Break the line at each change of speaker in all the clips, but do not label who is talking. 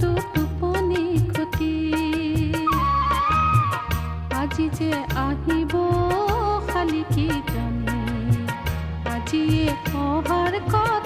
টোপনি কটি আজি যে আহিব খালি কি জানে? আজিয়ে সহাৰ কথা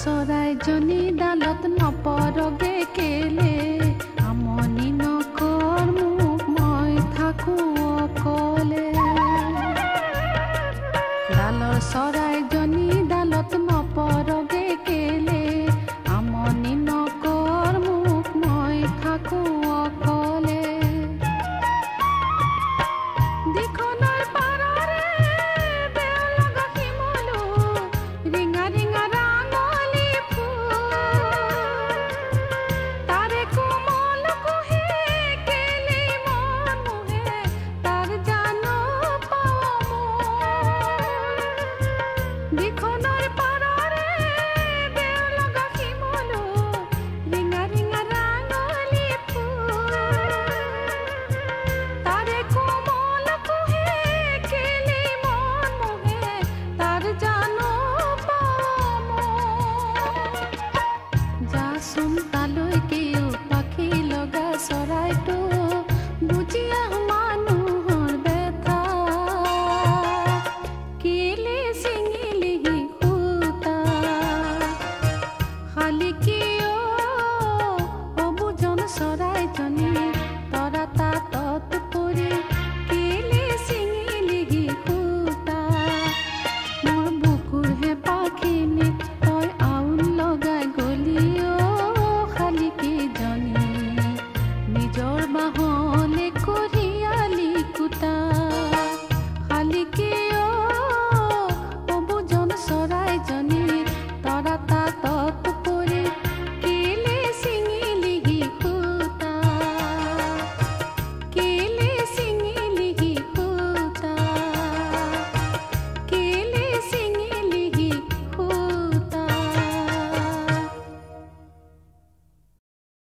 চৰাইজনী ডালত নপৰগে কেলে? আমনি আসন তালৈকে